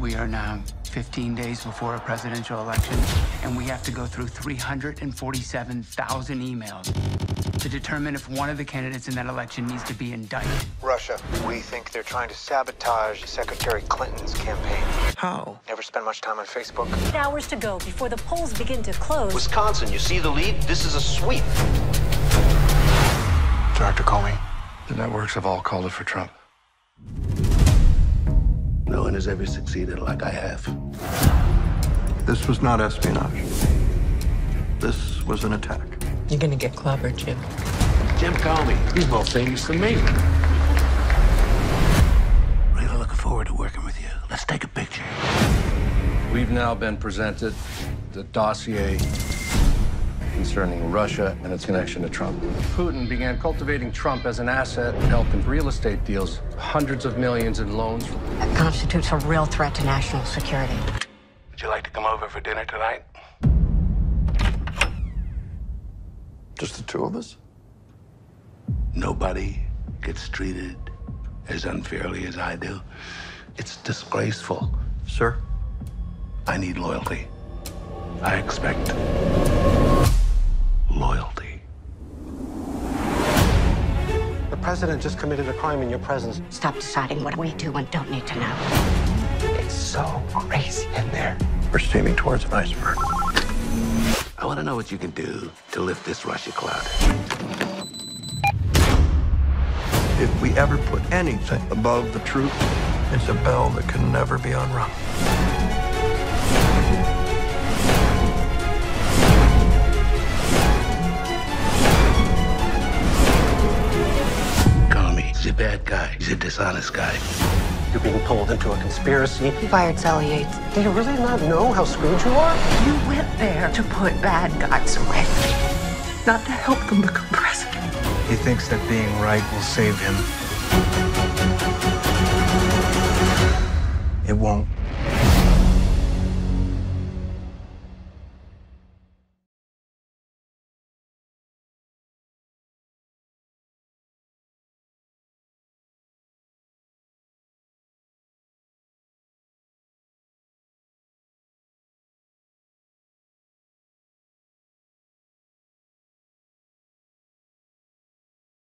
we are now 15 days before a presidential election, and we have to go through 347,000 emails to determine if one of the candidates in that election needs to be indicted. Russia. We think they're trying to sabotage Secretary Clinton's campaign. How? Never spend much time on Facebook. Hours to go before the polls begin to close. Wisconsin, you see the lead? This is a sweep. Dr. Comey. The networks have all called it for Trump. No one has ever succeeded like I have. This was not espionage. This was an attack. You're gonna get clobbered, Jim. Jim Comey. He's more famous than me. Really looking forward to working with you. Let's take a picture. We've now been presented the dossier concerning Russia and its connection to Trump. Putin began cultivating Trump as an asset, helping real estate deals, hundreds of millions in loans. That constitutes a real threat to national security. Would you like to come over for dinner tonight? Just the two of us? Nobody gets treated as unfairly as I do. It's disgraceful. Sir? I need loyalty. I expect president just committed a crime in your presence. Stop deciding what we do and don't need to know. It's so crazy in there. We're steaming towards an iceberg. I want to know what you can do to lift this Russia cloud. If we ever put anything above the truth, it's a bell that can never be unrung. Guy. He's a dishonest guy. You're being pulled into a conspiracy. You fired Sally Yates. Do you really not know how screwed you are? You went there to put bad guys away, not to help them become president. He thinks that being right will save him. It won't.